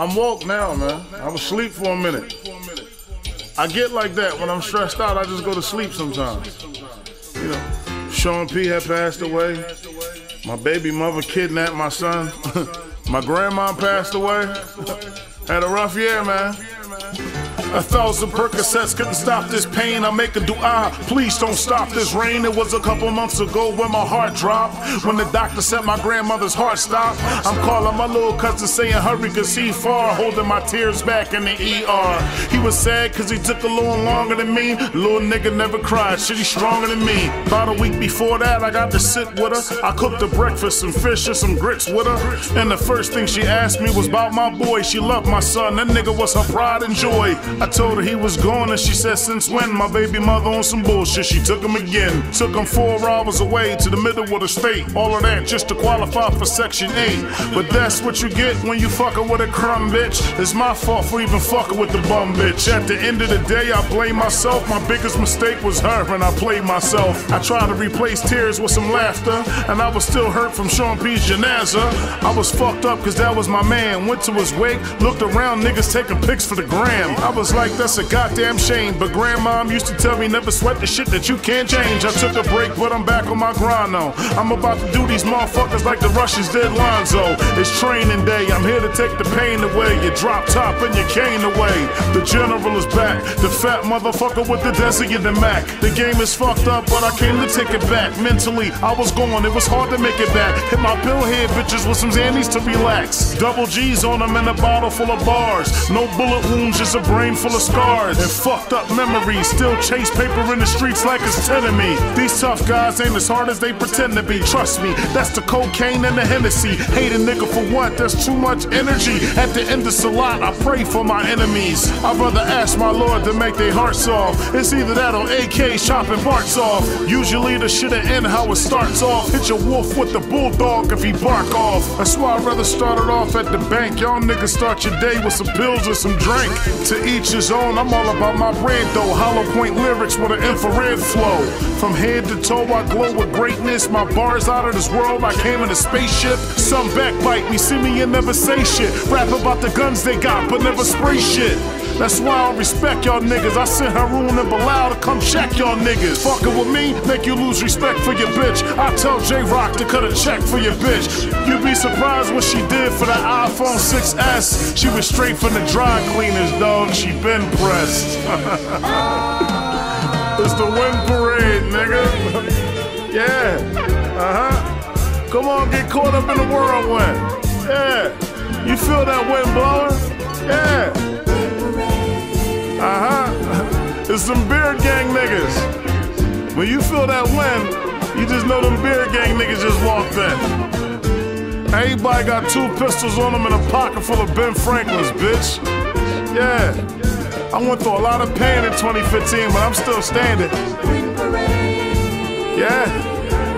I'm woke now, man. I was asleep for a minute. I get like that when I'm stressed out. I just go to sleep sometimes. You know, Sean P had passed away. My baby mother kidnapped my son. my grandma passed away. Had a rough year, man. A thousand Percocets couldn't stop this pain. I make a dua. Please don't stop this rain. It was a couple months ago when my heart dropped. When the doctor said my grandmother's heart stopped. I'm calling my little cousin saying hurry cause he far. Holding my tears back in the ER. He was sad cause he took a little longer than me. Little nigga never cried. Shit, he stronger than me. About a week before that, I got to sit with her. I cooked her breakfast, some fish and some grits with her. And the first thing she asked me was about my boy. She loved my son. That nigga was her pride and joy. I told her he was gone, and she said, Since when? My baby mother on some bullshit. She took him again. Took him four hours away to the middle of the state. All of that just to qualify for Section 8. But that's what you get when you fucking with a crumb bitch. It's my fault for even fucking with the bum bitch. At the end of the day, I blame myself. My biggest mistake was her, and I played myself. I tried to replace tears with some laughter, and I was still hurt from Sean P's janaza. I was fucked up because that was my man. Went to his wake, looked around, niggas taking pics for the gram. I was like, that's a goddamn shame. But grandmom used to tell me never sweat the shit that you can't change. I took a break, but I'm back on my grind now. I'm about to do these motherfuckers like the Russians did Lonzo. It's training day. I'm here to take the pain away. Your drop top and your cane away. The general is back. The fat motherfucker with the Desi and the Mac. The game is fucked up, but I came to take it back. Mentally, I was gone. It was hard to make it back. Hit my pill head bitches with some Xannies to relax. Double G's on them in a bottle full of bars. No bullet wounds, just a brain full of scars and fucked up memories. Still chase paper in the streets like it's telling me. These tough guys ain't as hard as they pretend to be. Trust me, that's the cocaine and the Hennessy. Hate a nigga for what? There's too much energy. At the end of Salat, I pray for my enemies. I'd rather ask my Lord to make their hearts soft. It's either that or AK chopping parts off. Usually the shit end how it starts off. Hit your wolf with the bulldog if he bark off. That's why I'd rather start it off at the bank. Y'all niggas start your day with some pills and some drink. To each his own, I'm all about my brand though. Hollow point lyrics with an infrared flow. From head to toe, I glow with greatness. My bars out of this world, I came in a spaceship. Some backbite me, see me and never say shit. Rap about the guns they got, but never spray shit. That's why I don't respect y'all niggas. I sent Haroon and Bilal to come check y'all niggas. Fucking with me, make you lose respect for your bitch. I tell J Rock to cut a check for your bitch. You'd be surprised what she did for the iPhone 6S. She was straight from the dry cleaners, dog. She been pressed. it's the wind parade, nigga. yeah. Uh huh. Come on, get caught up in the whirlwind. Yeah. You feel that wind blowing? Yeah. Uh huh. It's some beer gang niggas. When you feel that wind, you just know them beer gang niggas just walked in. Everybody got two pistols on them and a pocket full of Ben Franklin's, bitch. Yeah. I went through a lot of pain in 2015, but I'm still standing. Yeah.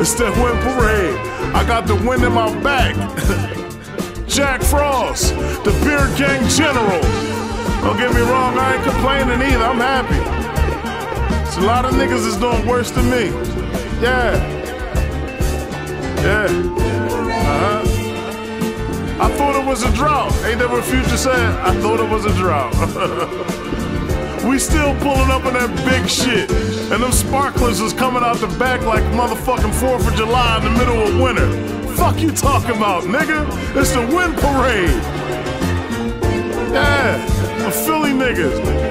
It's that wind parade. I got the wind in my back. Jakk Frost, the beer gang general. Don't get me wrong, I ain't complaining either. I'm happy. It's a lot of niggas is doing worse than me. Yeah. Yeah. Uh-huh. I thought it was a drought. Ain't that what Future said? I thought it was a drought. we still pulling up in that big shit. And them sparklers is coming out the back like motherfucking 4th of July in the middle of winter. Fuck you talking about, nigga? It's the wind parade. Yeah, Philly niggas.